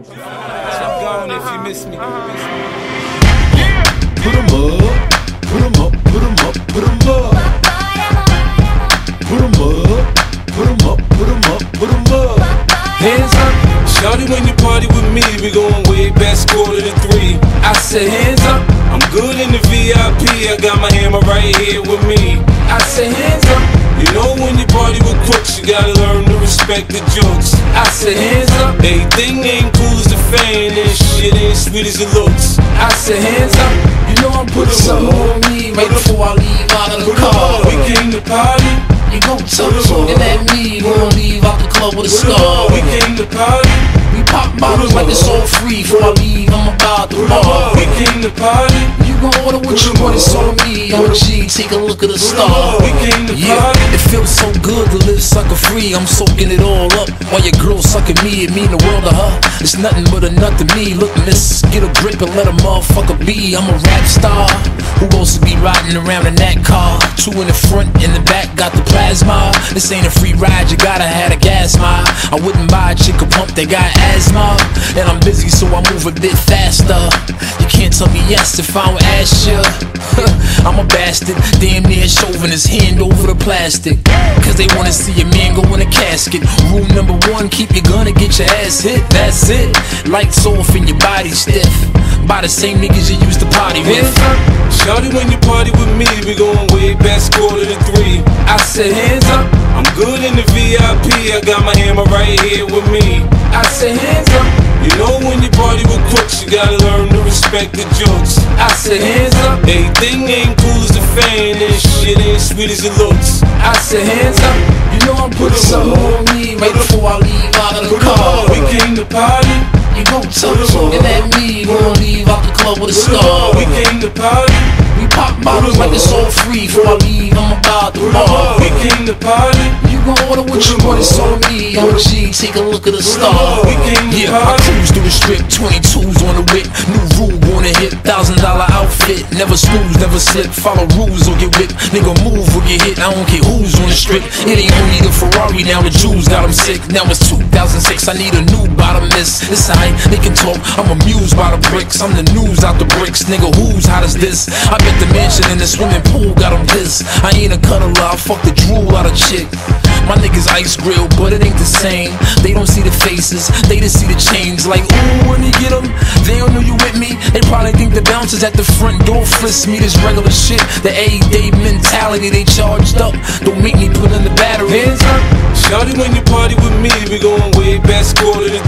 I'm gone if you miss me. Put 'em up, put 'em up, put 'em up, put 'em up. Put 'em up, put 'em up, put 'em up, put 'em up. Hands up. Shawty, when you party with me, we going way back, quarter to three. I said, hands up. I'm good in the VIP. I got my hammer right here with me. I said, hands up. You know when you party with crooks, you gotta learn to respect the jokes. I said, hands up. Everything ain't cool as the fan, and shit ain't sweet as it looks. I said, hands up. You know I'm putting Something on me right before I leave out of the car. We came to party. You gon' tell me looking at me, we gon' leave out the club with a scar. We came to party. Bottles like it's all free. for I leave, I'm about to bar. We came to party. You gon' order what you want, it's on me. OG, take a look at the star. We came to Yeah, party. it feels so good to live sucker free. I'm soaking it all up while your girl sucking me. It mean the world to her. It's nothing but a nut to me. Look, miss, get a grip and let a motherfucker be. I'm a rap star. Who wants to be riding around in that car? Two in the front, in the back, got the plasma. This ain't a free ride, you gotta have a gas mile. I wouldn't buy a chick a pump that got asthma. And I'm busy, so I move a bit faster. You can't tell me yes if I don't ask you. I'm a bastard, damn near shoving his hand over the plastic. Cause they wanna see a man go in a casket. Rule number one, keep your gun and get your ass hit. That's it. Lights off and your body stiff. By the same niggas you used to party with. Shawty, when you party with me, we going way back, quarter to three. I said, hands up. I'm good in the VIP. I got my hammer right here with me. I said, hands up. You know when you party with crooks, you gotta learn to respect the jokes. I said, hands up. Everything ain't cool as the fan, and shit ain't sweet as it looks. I said, hands up. You know I'm putting some on me right before I leave out of the car. We came to party. You gon' me looking at me, we gon' leave out the club with a scar. We came to party. Pop bottles like it's all free. Before I leave, I'm about to bar. We came to party. You gon' order what you want, it's on me. OG, take a look at the star. We came to Yeah, I cruise through the strip, 22s on the whip. New rule on the hip, thousand dollar outfit. Never snooze, never slip. Follow rules or get whipped. Nigga move or get hit. I don't care who's on the strip. It ain't only the Ferrari, now the Jews got 'em sick. Now it's 2006, I need a new bottomless. It's alright, they can talk. I'm amused by the bricks. I'm the news out the bricks. Nigga, who's hot as this? I bet the mansion in the swimming pool got got 'em pissed. I ain't a cuddler, I fuck the drool out of chick. My niggas ice grill, but it ain't the same. They don't see the faces, they just see the chains. Like, ooh, when you get them, they don't know you with me. They probably think the bouncers at the front door frisk me. This regular shit, the A-day mentality, they charged up. Don't make me put in the battery. Hands up. Shawty, when you party with me, we going way back, to